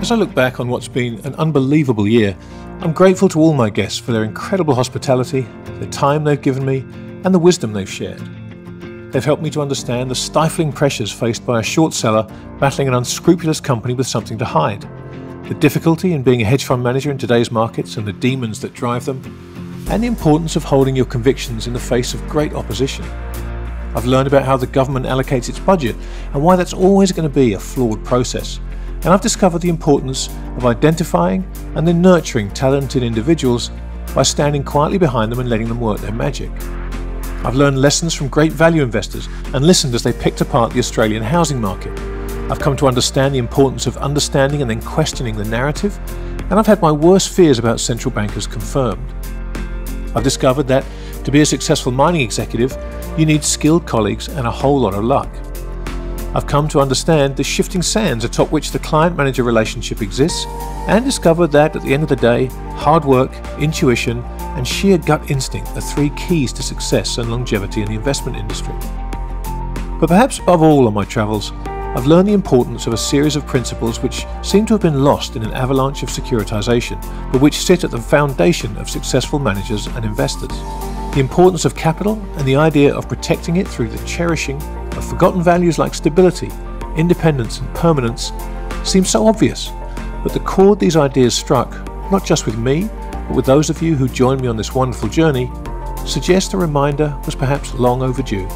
As I look back on what's been an unbelievable year, I'm grateful to all my guests for their incredible hospitality, the time they've given me, and the wisdom they've shared. They've helped me to understand the stifling pressures faced by a short seller battling an unscrupulous company with something to hide, the difficulty in being a hedge fund manager in today's markets and the demons that drive them, and the importance of holding your convictions in the face of great opposition. I've learned about how the government allocates its budget and why that's always going to be a flawed process. And I've discovered the importance of identifying and then nurturing talented individuals by standing quietly behind them and letting them work their magic. I've learned lessons from great value investors and listened as they picked apart the Australian housing market. I've come to understand the importance of understanding and then questioning the narrative, and I've had my worst fears about central bankers confirmed. I've discovered that to be a successful mining executive, you need skilled colleagues and a whole lot of luck. I've come to understand the shifting sands atop which the client manager relationship exists and discovered that at the end of the day, hard work, intuition, and sheer gut instinct are three keys to success and longevity in the investment industry. But perhaps above all on my travels, I've learned the importance of a series of principles which seem to have been lost in an avalanche of securitization, but which sit at the foundation of successful managers and investors. The importance of capital and the idea of protecting it through the cherishing forgotten values like stability, independence, and permanence seem so obvious, but the chord these ideas struck, not just with me, but with those of you who joined me on this wonderful journey, suggests a reminder was perhaps long overdue.